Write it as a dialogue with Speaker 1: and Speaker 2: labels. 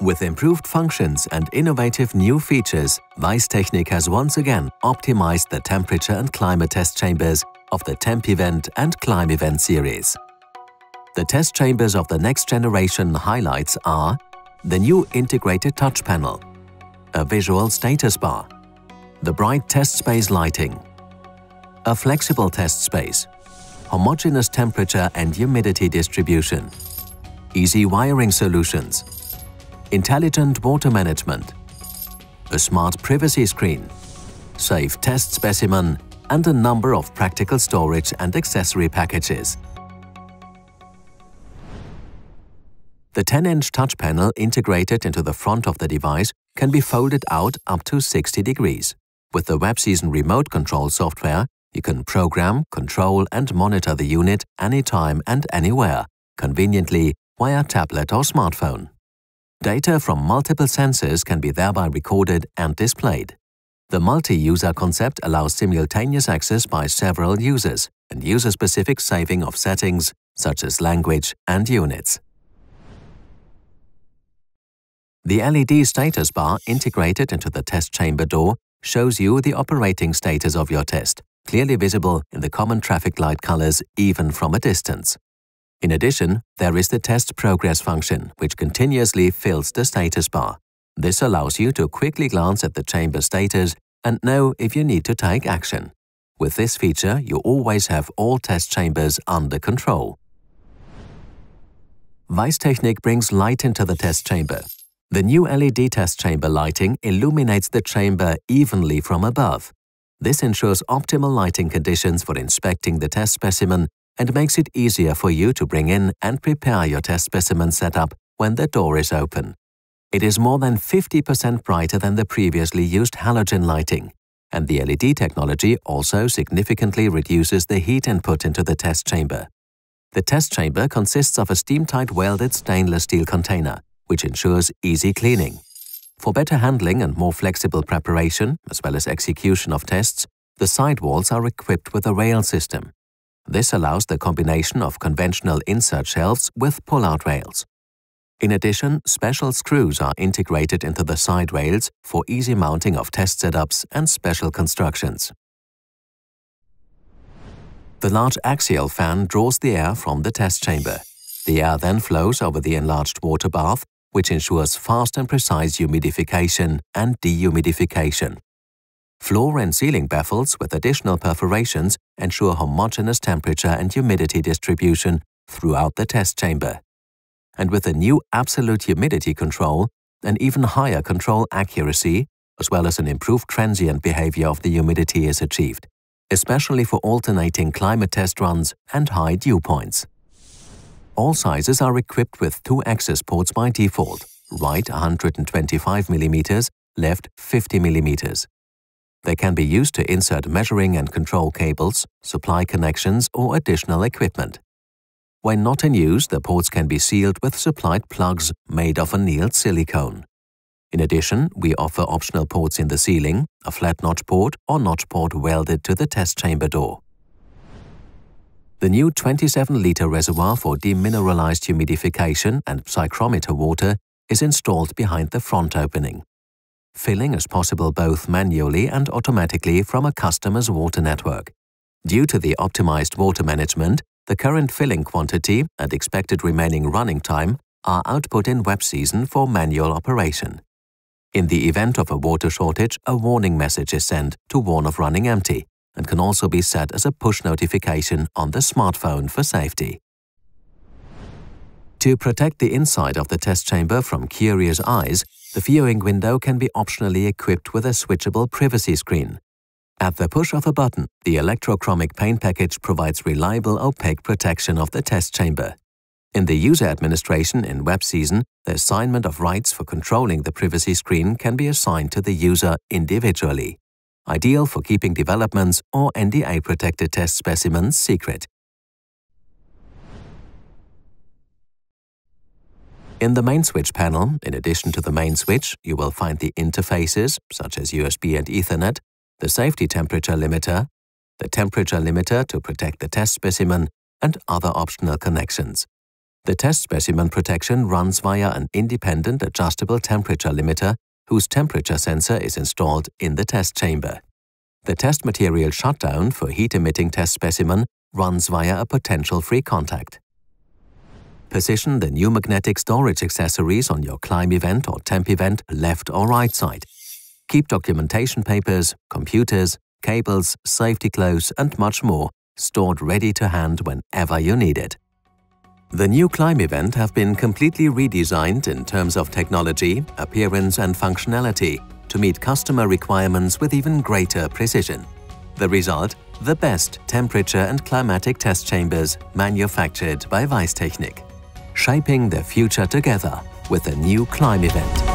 Speaker 1: With improved functions and innovative new features, Weisstechnik has once again optimized the temperature and climate test chambers of the Temp Event and ClimeEvent series. The test chambers of the next generation highlights are the new integrated touch panel, a visual status bar, the bright test space lighting, a flexible test space, homogeneous temperature and humidity distribution, easy wiring solutions, intelligent water management, a smart privacy screen, safe test specimen and a number of practical storage and accessory packages. The 10-inch touch panel integrated into the front of the device can be folded out up to 60 degrees. With the WebSeason remote control software, you can program, control and monitor the unit anytime and anywhere, conveniently via tablet or smartphone. Data from multiple sensors can be thereby recorded and displayed. The multi-user concept allows simultaneous access by several users and user-specific saving of settings such as language and units. The LED status bar integrated into the test chamber door shows you the operating status of your test, clearly visible in the common traffic light colors even from a distance. In addition, there is the test progress function, which continuously fills the status bar. This allows you to quickly glance at the chamber status and know if you need to take action. With this feature, you always have all test chambers under control. Weisstechnik brings light into the test chamber. The new LED test chamber lighting illuminates the chamber evenly from above. This ensures optimal lighting conditions for inspecting the test specimen and makes it easier for you to bring in and prepare your test specimen setup when the door is open. It is more than 50% brighter than the previously used halogen lighting, and the LED technology also significantly reduces the heat input into the test chamber. The test chamber consists of a steam-tight welded stainless steel container, which ensures easy cleaning. For better handling and more flexible preparation, as well as execution of tests, the sidewalls are equipped with a rail system. This allows the combination of conventional insert shelves with pull-out rails. In addition, special screws are integrated into the side rails for easy mounting of test setups and special constructions. The large axial fan draws the air from the test chamber. The air then flows over the enlarged water bath, which ensures fast and precise humidification and dehumidification. Floor and ceiling baffles with additional perforations ensure homogeneous temperature and humidity distribution throughout the test chamber. And with a new absolute humidity control, an even higher control accuracy, as well as an improved transient behavior of the humidity is achieved, especially for alternating climate test runs and high dew points. All sizes are equipped with two access ports by default, right 125 mm, left 50 mm. They can be used to insert measuring and control cables, supply connections, or additional equipment. When not in use, the ports can be sealed with supplied plugs made of annealed silicone. In addition, we offer optional ports in the ceiling, a flat notch port or notch port welded to the test chamber door. The new 27-litre reservoir for demineralized humidification and psychrometer water is installed behind the front opening. Filling is possible both manually and automatically from a customer's water network. Due to the optimized water management, the current filling quantity and expected remaining running time are output in WebSeason for manual operation. In the event of a water shortage, a warning message is sent to warn of running empty and can also be set as a push notification on the smartphone for safety. To protect the inside of the test chamber from curious eyes, the viewing window can be optionally equipped with a switchable privacy screen. At the push of a button, the electrochromic paint package provides reliable opaque protection of the test chamber. In the user administration in WebSeason, the assignment of rights for controlling the privacy screen can be assigned to the user individually, ideal for keeping developments or NDA-protected test specimens secret. In the main switch panel, in addition to the main switch, you will find the interfaces, such as USB and Ethernet, the safety temperature limiter, the temperature limiter to protect the test specimen, and other optional connections. The test specimen protection runs via an independent adjustable temperature limiter whose temperature sensor is installed in the test chamber. The test material shutdown for heat-emitting test specimen runs via a potential-free contact. Position the new magnetic storage accessories on your ClimeEvent or temp event left or right side. Keep documentation papers, computers, cables, safety clothes and much more stored ready to hand whenever you need it. The new ClimeEvent have been completely redesigned in terms of technology, appearance and functionality to meet customer requirements with even greater precision. The result? The best temperature and climatic test chambers manufactured by Weisstechnik. Shaping the future together with the new ClimeEvent.